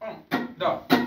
Un, dos.